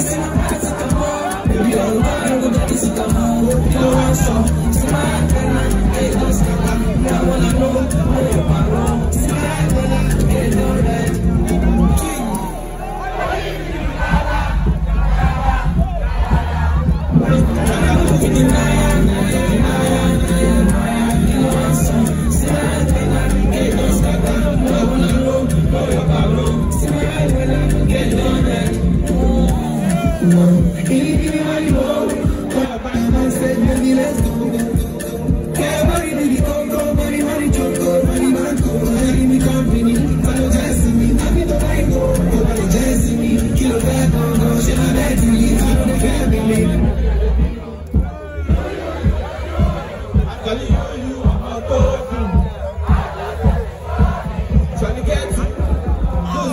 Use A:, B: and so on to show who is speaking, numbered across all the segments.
A: Loving you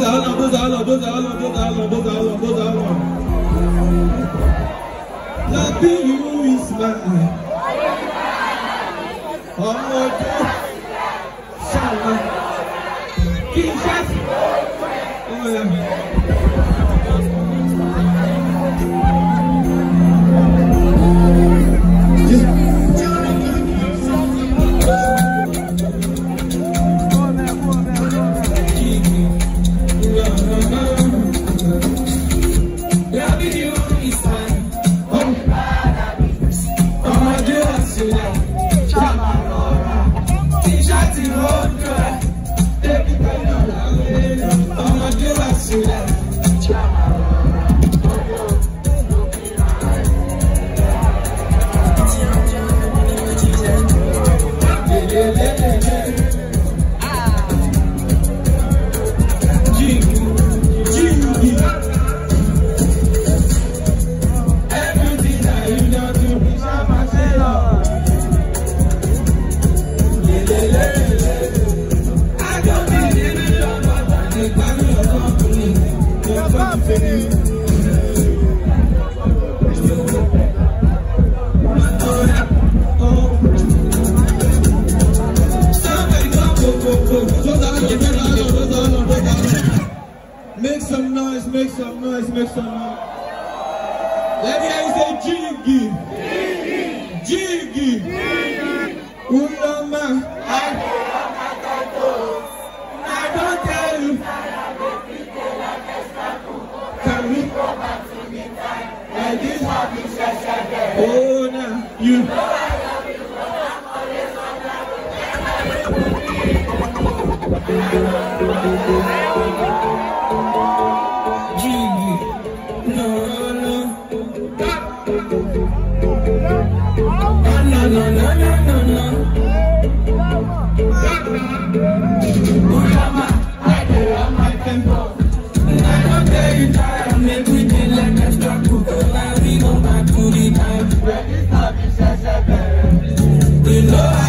A: Alon, Bose Alon, Bose Alon, Bose Happy you is mine. Ọmọ ọdún ṣàlọ́. Kí n ṣáàtì. Some noise, make some noise, make some noise. Let me hear you say jiggy. Jiggy. Jiggy. I love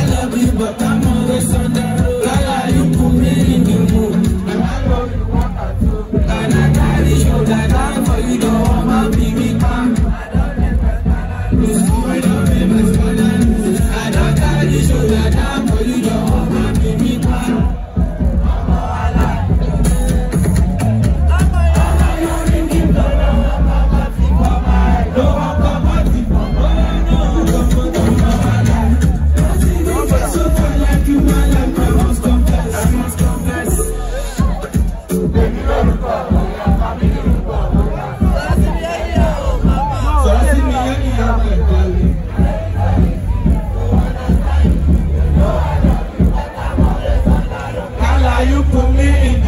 A: Kala, you put me in